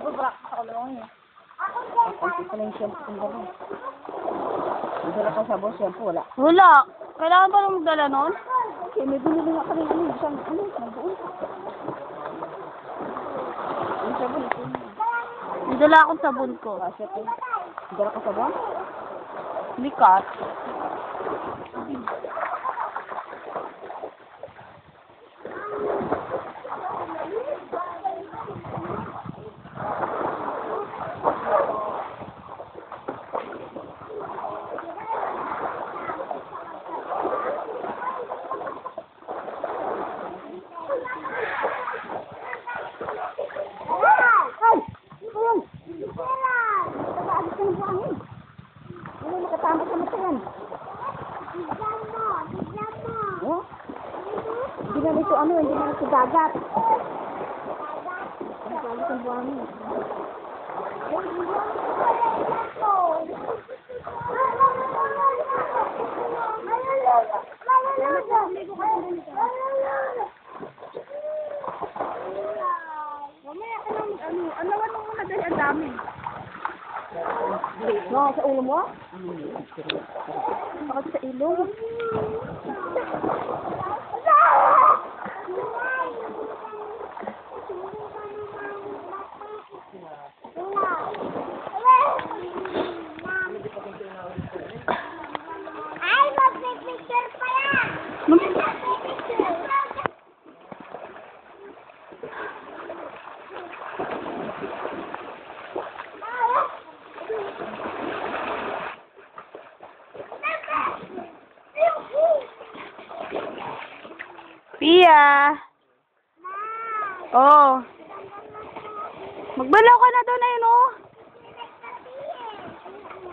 Nagbabrak ako lang shampoo kong gano'n. Magdala ka sa boss, shampoo, wala. Wala. Kailangan pa lang magdala nun? Okay, may binili nga kami ano, isang, ano, isang buo. Yung sabon, ito yun. Magdala akong sabon ko. Kasi ito. Magdala ka sabon? Bikat. Ano, nakatama sa mata yan. Oh? Hindi na dito ano, hindi na dito dagat. Nakaalis ang buhangin. Mamaya ka lang ano, anawan mo muna dahil ang dami. No, sa ulo mo? Bakit sa ilong? Ay, magpipicture pa yan! Pia! Oh. Magbalaw ka na doon ayun oh.